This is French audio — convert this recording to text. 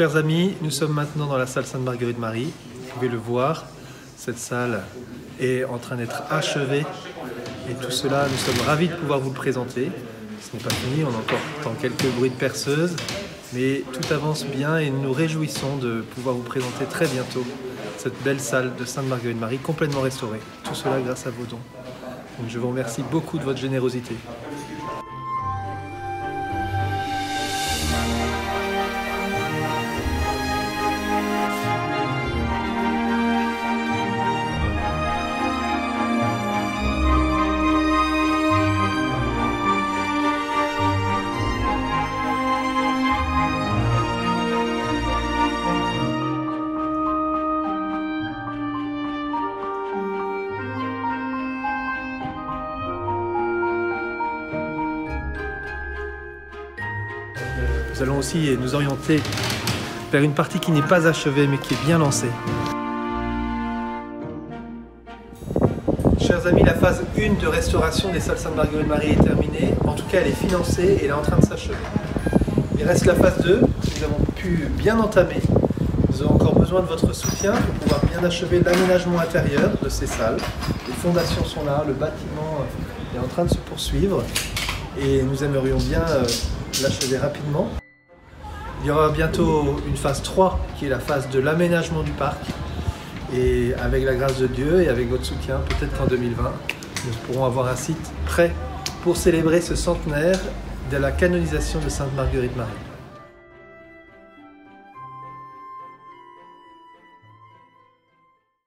Chers amis, nous sommes maintenant dans la salle Sainte-Marguerite-Marie. Vous pouvez le voir, cette salle est en train d'être achevée. Et tout cela, nous sommes ravis de pouvoir vous le présenter. Ce n'est pas fini, on encore quelques bruits de perceuse, mais tout avance bien et nous nous réjouissons de pouvoir vous présenter très bientôt cette belle salle de Sainte-Marguerite-Marie complètement restaurée. Tout cela grâce à vos dons. Je vous remercie beaucoup de votre générosité. Nous allons aussi nous orienter vers une partie qui n'est pas achevée mais qui est bien lancée. Chers amis, la phase 1 de restauration des salles Sainte-Marguerite-Marie est terminée. En tout cas, elle est financée et elle est en train de s'achever. Il reste la phase 2 que nous avons pu bien entamer. Nous avons encore besoin de votre soutien pour pouvoir bien achever l'aménagement intérieur de ces salles. Les fondations sont là, le bâtiment est en train de se poursuivre et nous aimerions bien l'achever rapidement. Il y aura bientôt une phase 3 qui est la phase de l'aménagement du parc. Et avec la grâce de Dieu et avec votre soutien, peut-être qu'en 2020, nous pourrons avoir un site prêt pour célébrer ce centenaire de la canonisation de Sainte Marguerite Marie.